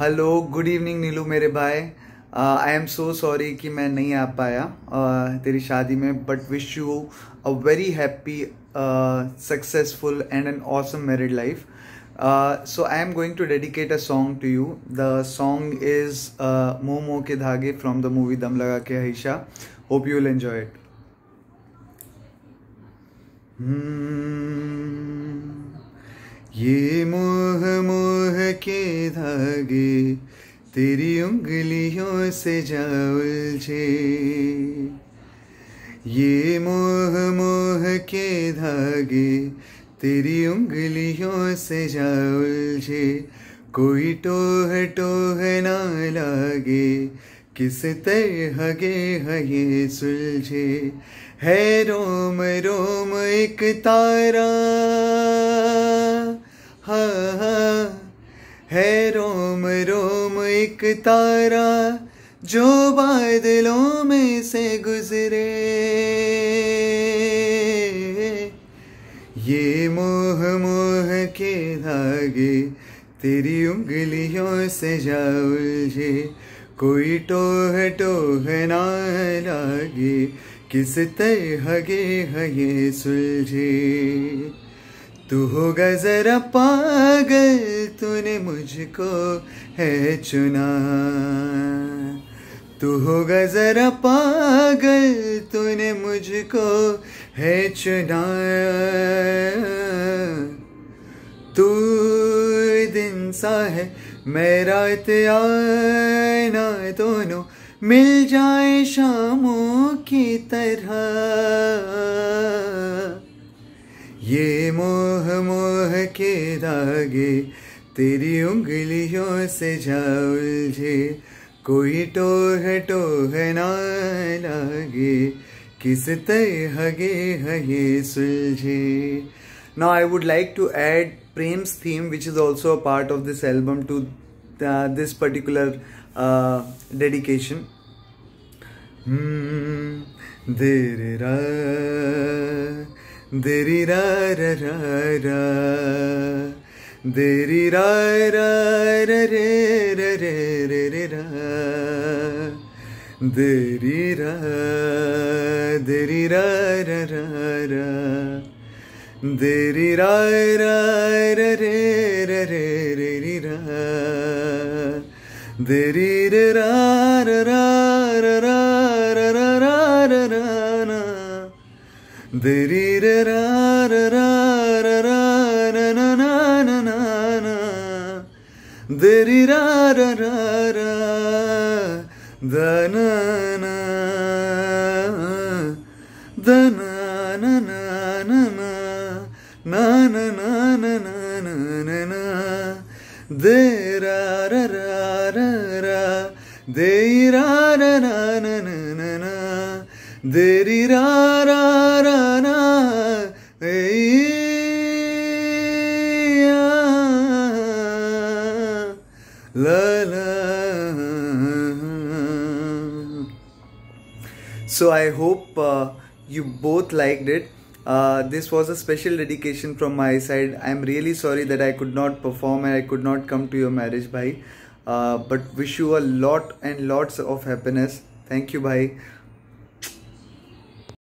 Hello good evening नीलू मेरे भाई। I am so sorry कि मैं नहीं आ पाया uh, तेरी शादी में but wish you a very happy successful and an awesome married life so I am going to dedicate a song to you the song is Moh Moh Ke धागे from the movie Dum Laga Ke Haisha hope you will enjoy it ये मोह मोह के धागे तेरी उंगलियों से जा उलझे। ये मोह मोह के धागे तेरी उंगलियों से जा उलझे। कोई टोह टोह ना लागे, किस तरह गे ये सुलझे। है रोम रोम एक तारा हाँ हाँ। है रोम रोम एक तारा जो बादलों में से गुजरे। ये मोह मोह के धागे तेरी उंगलियों से जा उलझे। कोई टोह टोह ना लागे, किस तरह गे ये सुलझे। तू होगा जरा पागल, तूने मुझको है चुना। तू होगा जरा पागल, तूने मुझको है चुना। तू दिन सा है, मेरा रात आना दोनों मिल जाए शामों की तरह। ये मोह मोह के धागे, तेरी उंगलियों से जा उलझे कोई टोह टोह ना लागे, किस तय हगे हगे सुलझे। Now I would like to add Prem's theme which is also a part of this album to this particular dedication धीरे रा Diri-ra, diri-ra, ra, ra, ra. Diri-ra, ra, ra, re, ra, re, re, re, ra. Diri-ra, diri-ra, ra, ra, ra. Diri ra ra ra re ra re re re ra Diri ra ra ra ra ra ra Deri ra so i hope uh, you both liked it uh, this was a special dedication from my side. I'm really sorry that I could not perform and I could not come to your marriage, bhai. Uh, but wish you a lot and lots of happiness. Thank you, bhai.